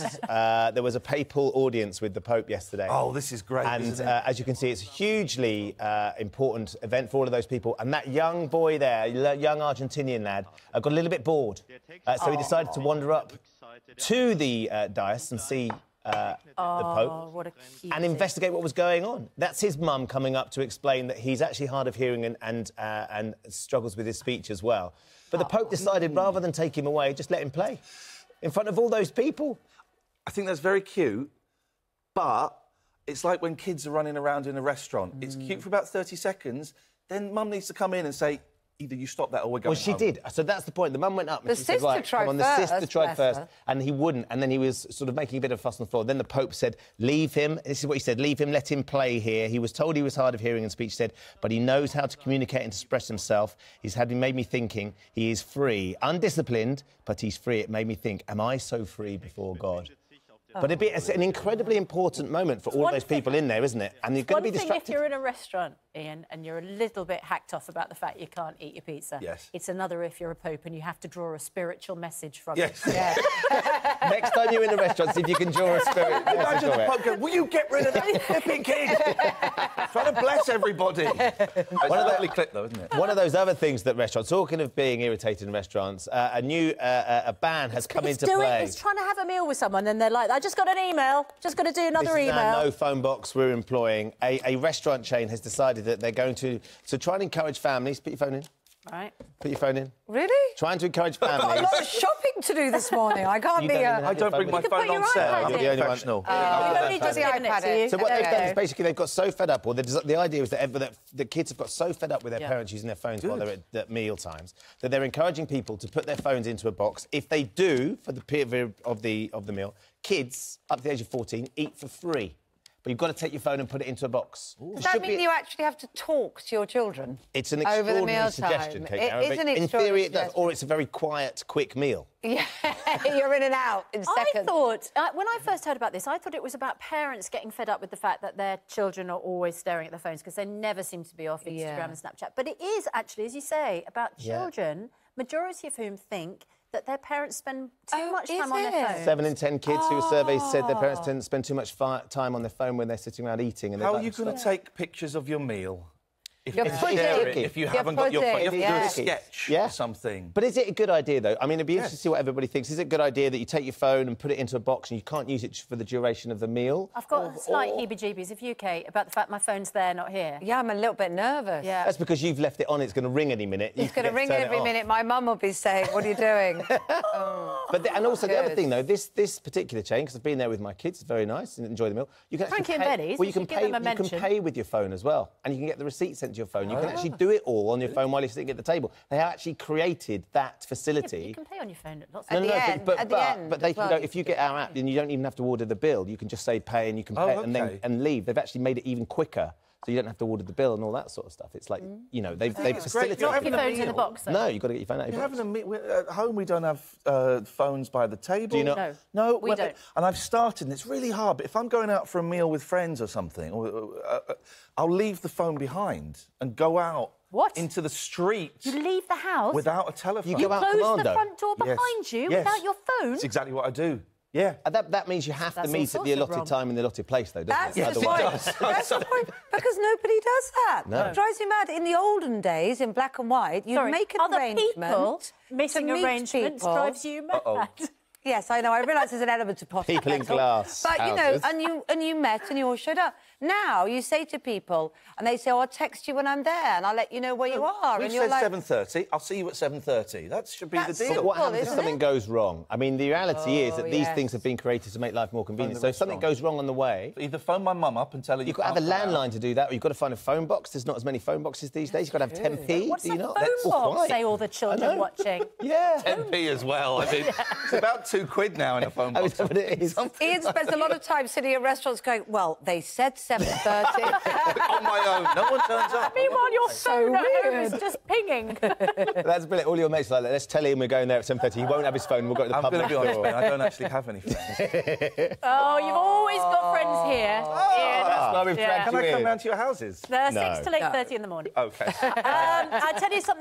uh, there was a papal audience with the Pope yesterday. Oh, this is great. And isn't it? uh, as you can see, it's a hugely uh, important event for all of those people. And that young boy there, young Argentinian lad, uh, got a little bit bored. Uh, so he decided to wander up to the uh, dais and see uh, the Oh, Pope what a cute. and investigate what was going on. That's his mum coming up to explain that he's actually hard of hearing and, and, uh, and struggles with his speech as well. But the Pope decided rather than take him away, just let him play in front of all those people. I think that's very cute, but it's like when kids are running around in a restaurant. It's Mm. cute for about 30 seconds, then mum needs to come in and say, either you stop that or we're going Well, she home." did. So that's the point. The mum went up and The she said, sister right, tried come on. The sister tried first, her. and he wouldn't. And then he was sort of making a bit of fuss on the floor. Then the Pope said, leave him. This is what he said, leave him, let him play here. He was told he was hard of hearing and speech, said, but he knows how to communicate and express himself. He's had made me thinking. He is free, undisciplined, but he's free. It made me think, am I so free before God? But it'd be, it's an incredibly important moment for all one those thing- people in there, isn't it? And you're going to be thing if you're in a restaurant, Iain, and you're a little bit hacked off about the fact you can't eat your pizza. Yes. It's another if you're a pope and you have to draw a spiritual message from Yes. it. Yeah. Next time you're in a restaurant, see if you can draw a spirit. message Imagine from the it. Pope going, will you get rid of that flipping kid? Trying to bless everybody. It's a lovely clip, though, isn't it? One of those other things that restaurants, talking of being irritated in restaurants, uh, a new uh, uh, a ban has come it's into doing, play. it's trying to have a meal with someone and they're like, I just got an email, just got to do This another is email. our no phone box we're employing. A, a restaurant chain has decided that they're going to to try and encourage families. Put your phone in. Right. Put your phone in. Really? Trying to encourage families. I've got a lot of shopping to do this morning. I can't You be. don't Uh, I don't bring my with You can phone put on your set. iPad I'm. You're the only one. professional. You've only just the it iPad to you. So what they've done is basically they've got so fed up, or the, the idea is that, ever, that the kids have got so fed up with their Yeah. parents using their phones while they're at, at meal times that they're encouraging people to put their phones into a box. If they do, for the period of the of the meal, kids up to the age of 14 eat for free. But you've got to take your phone and put it into a box. Does that mean be- you actually have to talk to your children? It's an over the extraordinary meal suggestion, time? Kate. It Garrett, is an in theory, it does, or it's a very quiet, quick meal. Yeah, you're in and out in seconds. I thought, uh, when I first heard about this, I thought it was about parents getting fed up with the fact that their children are always staring at their phones because they never seem to be off Instagram Yeah. and Snapchat. But it is actually, as you say, about Yeah. children, majority of whom think that their parents spend too Oh, much time on their it? phones. Seven in ten kids who were surveyed said their Oh. parents tend to spend too much fi- time on their phone when they're sitting around eating. And How are you going to to take pictures of your meal? If Your you pudding. share it, if you Your haven't got your phone, you have to pudding, do a yeah. sketch Yeah. or something. But is it a good idea, though? I mean, it'd be interesting Yes. to see what everybody thinks. Is it a good idea that you take your phone and put it into a box and you can't use it for the duration of the meal? I've got Or- slight or- heebie-jeebies of you, Kate, about the fact my phone's there, not here. Yeah, I'm a little bit nervous. Yeah. That's because you've left it on. It's going to ring any minute. You It's going to ring every off. minute. My mum will be saying, "What are you doing?" Oh, but the, and also the other thing though, this this particular chain, because I've been there with my kids, it's very nice and enjoy the meal. You can actually Frankie and pay, Benny's, well, you you can pay. You can pay with your phone as well, and you can get the receipt sent to your phone. You can actually ah. do it all on your phone while you're sitting at the table. They have actually created that facility. You can pay on your phone at lots of the no, end, but, but, at the but, end but they can well, go if you get our app, then you don't even have to order the bill. You can just say pay and you can Oh, pay and then and leave. They've actually made it even quicker, so you don't have to order the bill and all that sort of stuff. It's like you know they've they've facilitated. Not having your phones in the meal. box, though. No, you've got to get your phone out. of You're your having box. a meet at home. We don't have uh, phones by the table. Do you not? No. No, We don't. And I've started, and it's really hard. But if I'm going out for a meal with friends or something, or, uh, uh, I'll leave the phone behind and go out What? into the street You leave the house, without a telephone. You go out close commando. the front door Yes. behind you Yes. without your phone. That's exactly what I do. Yeah. And that, that means you have That's to meet at the allotted wrong. time in the allotted place, though, doesn't That's it? the Otherwise- point. That's the point. Because nobody does that. No. It drives me mad. In the olden days, in black and white, you'd Sorry, make an other arrangement people to missing meet arrangements people. drives you mad. Yes, I know. I realise there's an element of possible. People in glass But you know, and you and you met and you all showed up. Now you say to people, and they say, "Oh, I'll text you when I'm there, and I'll let you know where you are." We and you're said like, 7.30. I'll see you at 7.30. That should be That's the deal. But what Simple, happens if something it? goes wrong? I mean, the reality is Oh, that these things have been created to make life more convenient. So if something restaurant. goes wrong on the way, Either phone my mum up and tell her you've got to have a can't come out. landline to do that, or you've got to find a phone box. There's not as many phone boxes these days. You've got to have 10p. What's do you that not? phone Oh, box? Say all the children watching. Yeah. 10p as well. I mean, it's about two quid now in a phone Oh, box. is that what it is? Iain spends a lot of time sitting in restaurants going, "Well, they said 7.30. on my own. No one turns up. Meanwhile, your phone at home weird. is just pinging. That's brilliant. All your mates are like, let's tell him we're going there at 7.30. He won't have his phone. We'll go to the I'm pub going to be honest, door. mate. I don't actually have any friends. oh, you've always got friends here. Iain. That's why we've Yeah. Can I come round to your houses? They're No. 6 till 8.30 in the morning. Okay. Um, I tell you something